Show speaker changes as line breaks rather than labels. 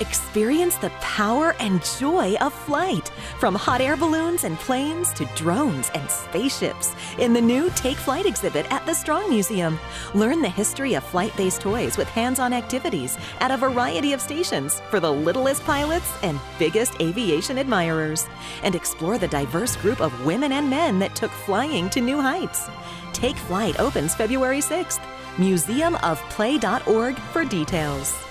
Experience the power and joy of flight from hot air balloons and planes to drones and spaceships in the new Take Flight exhibit at the Strong Museum. Learn the history of flight based toys with hands on activities at a variety of stations for the littlest pilots and biggest aviation admirers. And explore the diverse group of women and men that took flying to new heights. Take Flight opens February 6th. Museumofplay.org for details.